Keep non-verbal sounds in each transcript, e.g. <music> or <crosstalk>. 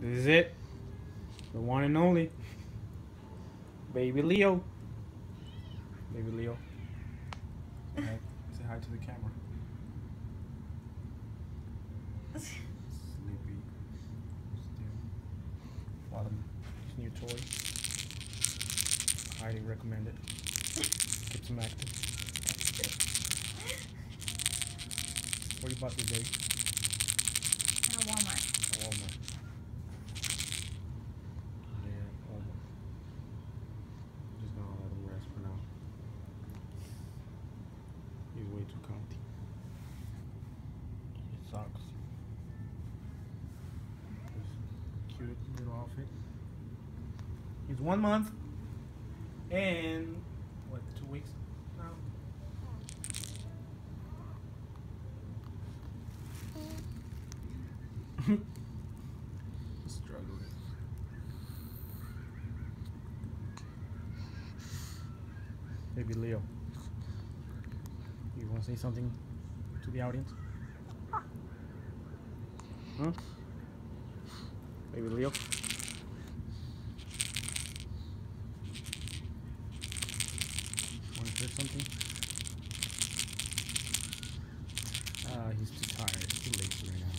This is it. The one and only. Baby Leo. Baby Leo. Say <laughs> hi, say hi to the camera. Sleepy. Still. Bottom. New toy. Highly recommend it. Get some active. What you bought today? At Walmart. Walmart. Yeah, Walmart. Just gonna let him rest for now. Way. It sucks. This cute little outfit. He's one month and what two weeks now? <laughs> Struggling. Baby Leo. You want to say something to the audience? Huh? Baby Leo. Want to say something? Ah, he's too tired. He's too lazy right now.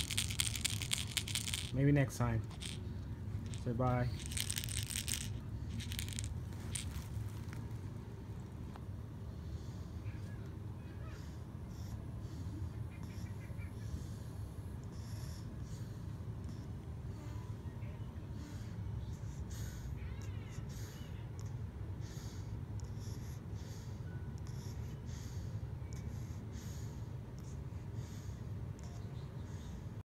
Maybe next time. Say bye.